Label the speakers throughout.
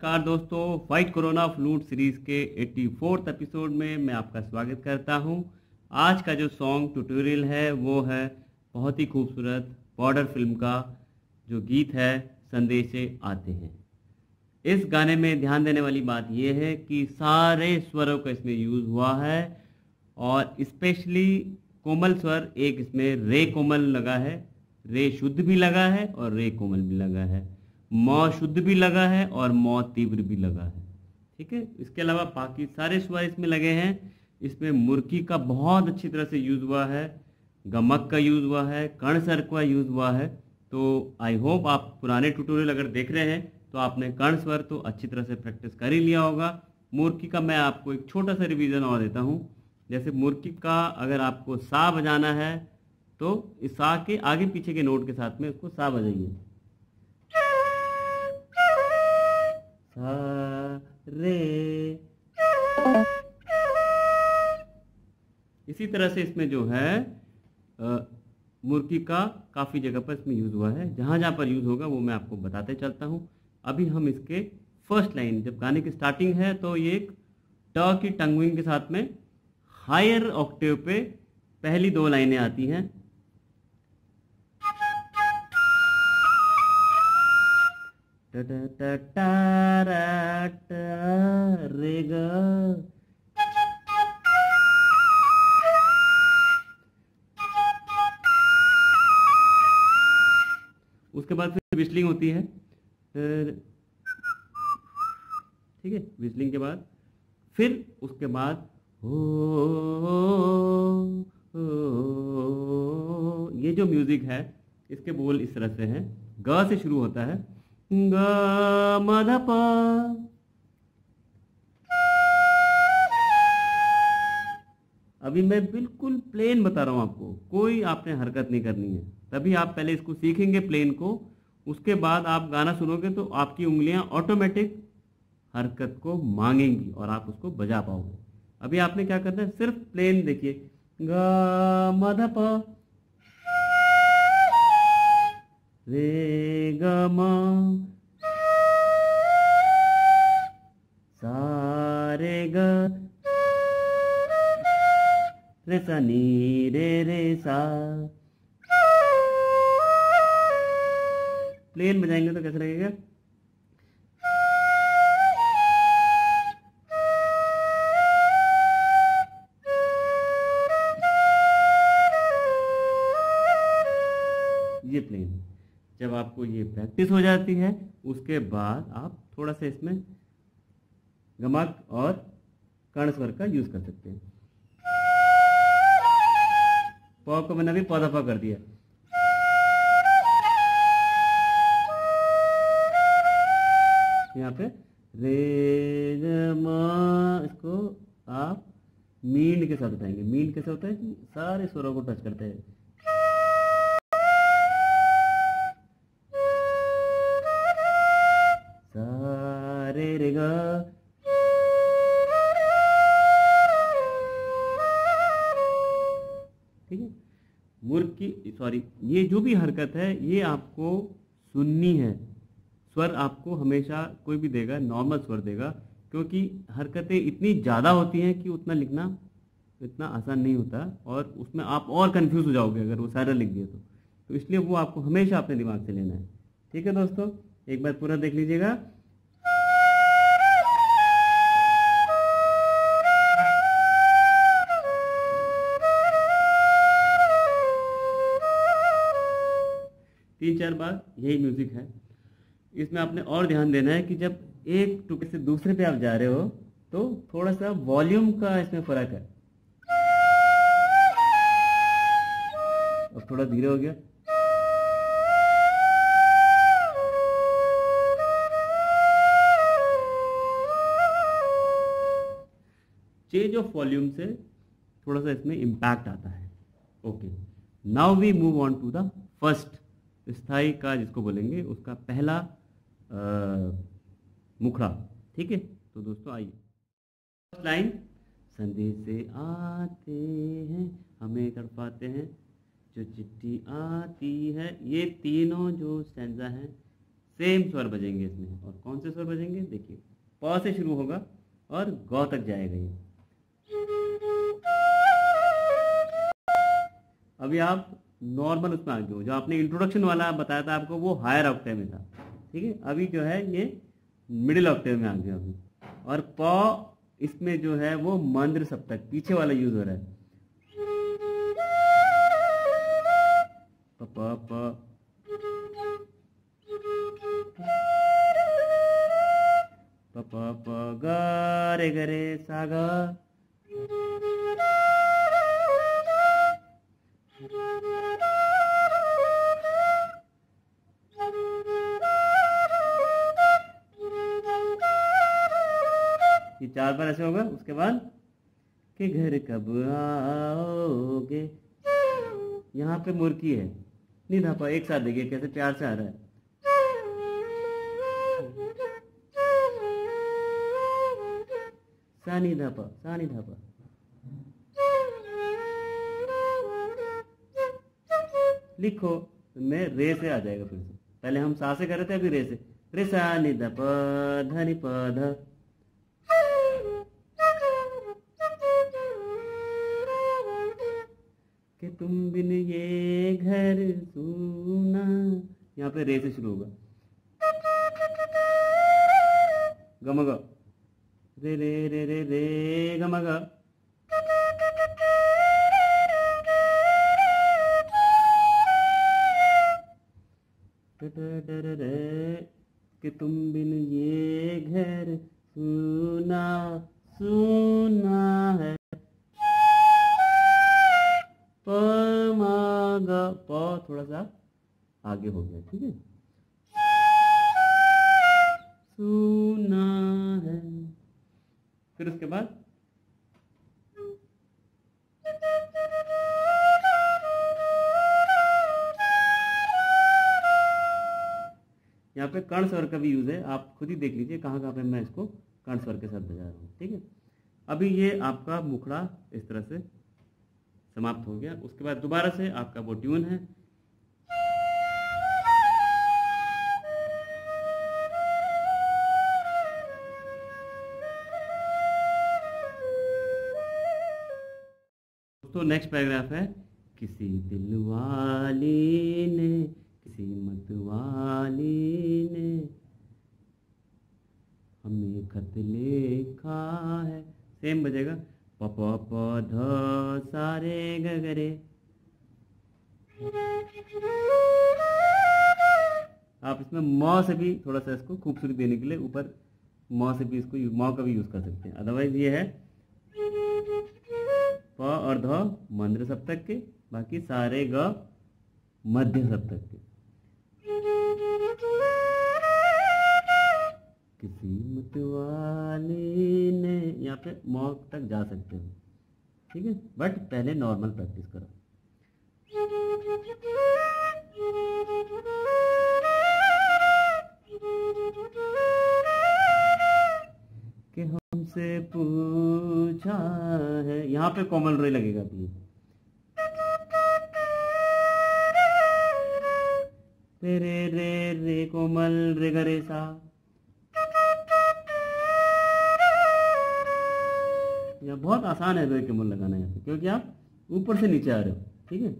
Speaker 1: नमस्कार दोस्तों fight corona flute series के 84th एपिसोड में मैं आपका स्वागत करता हूँ। आज का जो सॉन्ग ट्यूटोरियल है, वो है बहुत ही खूबसूरत बॉर्डर फ़िल्म का जो गीत है, संदेशे आते हैं। इस गाने में ध्यान देने वाली बात यह है कि सारे स्वरों का इसमें यूज़ हुआ है और स्पेशली कोमल स्वर, एक इसमें रे कोमल लगा है, रे शुद्ध भी लगा है और रे कोमल भी लगा है। मौ शुद्ध भी लगा है और मौ तीव्र भी लगा है। ठीक है? इसके अलावा बाकी सारे स्वर इसमें लगे हैं। इसमें मुर्की का बहुत अच्छी तरह से यूज़ हुआ है, गमक का यूज़ हुआ है कर्ण सर का यूज़ हुआ है। तो आई होप आप पुराने ट्यूटोरियल अगर देख रहे हैं तो आपने कर्ण स्वर तो अच्छी तरह से प्रैक्टिस कर ही लिया होगा। मुर्की का मैं आपको एक छोटा सा रिवीजन और देता हूँ। जैसे मुर्की का अगर आपको सा बजाना है तो इस सा के आगे पीछे के नोट के साथ में उसको सा बजाइए। सा रे इसी तरह से इसमें जो है मुर्गी का काफ़ी जगह पर इसमें यूज़ हुआ है। जहाँ जहाँ पर यूज़ होगा वो मैं आपको बताते चलता हूँ। अभी हम इसके फ़र्स्ट लाइन जब गाने की स्टार्टिंग है तो ये एक ट की टंगविंग के साथ में हायर ऑक्टेव पे पहली दो लाइनें आती हैं। उसके बाद फिर विस्लिंग होती है ठीक है विस्लिंग के बाद फिर उसके बाद हो, हो, हो ये जो म्यूज़िक है इसके बोल इस तरह से हैं ग से शुरू होता है ग अभी मैं बिल्कुल प्लेन बता रहा हूँ आपको, कोई आपने हरकत नहीं करनी है। तभी आप पहले इसको सीखेंगे प्लेन को, उसके बाद आप गाना सुनोगे तो आपकी उंगलियाँ ऑटोमेटिक हरकत को मांगेंगी और आप उसको बजा पाओगे। अभी आपने क्या करना है? सिर्फ़ प्लेन देखिए ग मधप। रे ग म सा रे ग रे सा नी रे रे सा प्लेन बजाएँगे तो कैसा लगेगा? ये प्लेन। जब आपको ये प्रैक्टिस हो जाती है, उसके बाद आप थोड़ा सा इसमें गमक और कर्ण स्वर का यूज़ कर सकते हैं। प को मैंने अभी पौधा पा कर दिया। यहाँ पे रे इसको आप मींड के साथ उठाएँगे। मींड कैसे होता है कि सारे स्वरों को टच करते हैं। सारे रे गा ठीक है? मुर्ग की सॉरी ये जो भी हरकत है, ये आपको सुननी है। स्वर आपको हमेशा कोई भी देगा नॉर्मल स्वर देगा, क्योंकि हरकतें इतनी ज़्यादा होती हैं कि उतना लिखना, इतना आसान नहीं होता और उसमें आप और कंफ्यूज हो जाओगे अगर वो सारा लिख दिए तो। तो इसलिए वो आपको हमेशा अपने दिमाग से लेना है। ठीक है दोस्तों? एक बार पूरा देख लीजिएगा। तीन चार बार यही म्यूज़िक है। इसमें आपने और ध्यान देना है कि जब एक टुकड़े से दूसरे पे आप जा रहे हो तो थोड़ा सा वॉल्यूम का इसमें फ़र्क है। अब थोड़ा धीरे हो गया। चेंज ऑफ़ वॉल्यूम से थोड़ा सा इसमें इम्पैक्ट आता है। Okay now we move on to the first स्थायी का जिसको बोलेंगे, उसका पहला मुखड़ा। ठीक है? तो दोस्तों आइए। फ़र्स्ट लाइन संदेश आते हैं, हमें तड़पाते हैं, जो चिट्ठी आती है, ये तीनों जो स्टैंडा हैं, सेम स्वर बजेंगे इसमें। और कौन से स्वर बजेंगे? देखिए, प से शुरू होगा और गौ तक जाएगा ये। अभी आप नॉर्मल उसमें आगे हो। जो आपने इंट्रोडक्शन वाला बताया था आपको, वो हायर ऑक्टेव में था। ठीक है? अभी जो है ये मिडिल ऑक्टेव में आ गया अभी और प इसमें जो है वो मंद्र सप्तक पीछे वाला यूज़ हो रहा है। प प प। प प प ग। ये चार बार ऐसे होगा, उसके बाद कि घर कब आओगे? यहाँ पे मुर्की है, नहीं धापा एक साथ देखिए कैसे प्यार से आ रहा है। सानी धापा सानी धापा लिखो, मैं रे से आ जाएगा फिर से। पहले हम सा से कर रहे थे, अभी रे से। रे सा नि ध प, ध नि ध। कि तुम बिन ये घर सुना। यहाँ पे रे से शुरू होगा। गम ग रे रे रे रे रे गम ग कि तुम बिन ये घर सुना। ठीक है? सुना है। फिर उसके बाद? यहाँ पे कर्ण स्वर का भी यूज़ है। आप खुद ही देख लीजिए कहाँ कहाँ पे मैं इसको कर्ण स्वर के साथ बजा रहा हूँ। ठीक है? अभी ये आपका मुखड़ा इस तरह से समाप्त हो गया। उसके बाद दोबारा से आपका वो ट्यून है। दोस्तों नेक्स्ट पैराग्राफ है, किसी दिल वाली ने, किसी मत वाली ने हमें खत लिखा है। सेम बजेगा, प प प, ध, सारे गगरे आप इसमें म से भी थोड़ा सा इसको खूबसूरती देने के लिए ऊपर मौ से भी इसको म का भी यूज़ कर सकते हैं। अदरवाइज़ ये है प और ध मंद्र सप्तक के, बाकी सारे ग मध्य सप्तक के। किसी वाली ने, यहाँ पे मौक तक जा सकते हो। ठीक है? बट पहले नॉर्मल प्रैक्टिस करो। कि हमसे पूछा है। यहाँ पे कोमल रे लगेगा प्लीज़ रे रे रे रे, कोमल रे गरे सा यह बहुत आसान है रे कोमल लगाना यहाँ पे, क्योंकि आप ऊपर से नीचे आ रहे हो, ठीक है?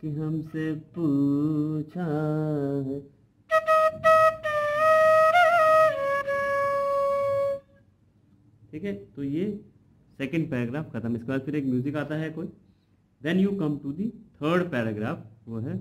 Speaker 1: कि हमसे पूछा है ठीक है? तो ये सेकेंड पैराग्राफ खत्म। इसके बाद फिर एक म्यूज़िक आता है कोई। Then you come to the third paragraph वो है।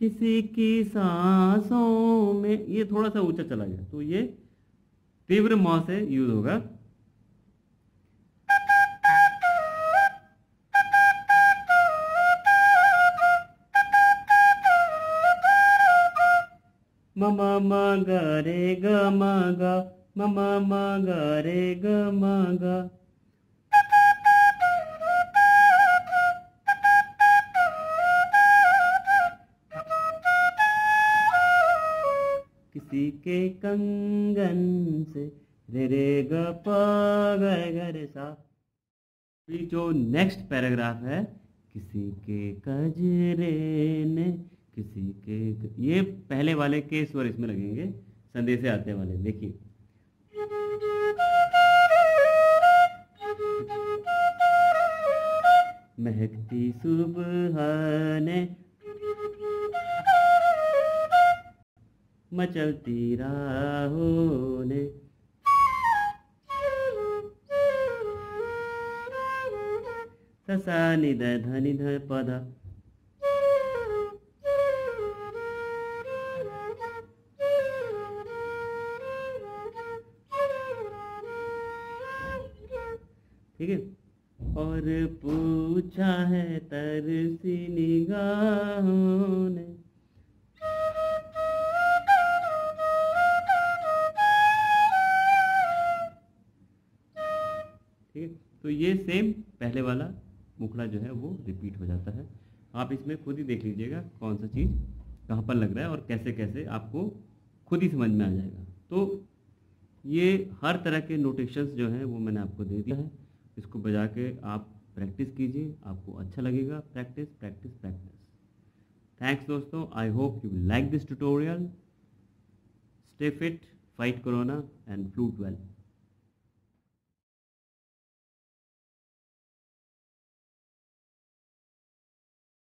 Speaker 1: किसी की सांसों में, ये थोड़ा सा ऊँचा चला गया। तो ये तीव्र मौ से यूज़ होगा। म म ग ग म रे ग म किसी के कंगन से रे रे ग रे सा। जो नेक्स्ट पैराग्राफ है, किसी के कजरे ने, किसी के ये पहले वाले के स्वर इसमें लगेंगे, संदेशे आते वाले। देखिए। महकती सुबह ने मचलती राहों ने ससा निध धनि ध पद। ठीक है? और पूछा है तरसी निगाहों ने ठीक है? तो ये सेम पहले वाला मुखड़ा जो है वो रिपीट हो जाता है। आप इसमें खुद ही देख लीजिएगा कौन सा चीज़ कहाँ पर लग रहा है और कैसे कैसे आपको खुद ही समझ में आ जाएगा। तो ये हर तरह के नोटेशंस जो हैं वो मैंने आपको दे दिया है। इसको बजा के आप प्रैक्टिस कीजिए, आपको अच्छा लगेगा। प्रैक्टिस प्रैक्टिस प्रैक्टिस थैंक्स दोस्तों I hope you like this tutorial stay fit fight corona and flute well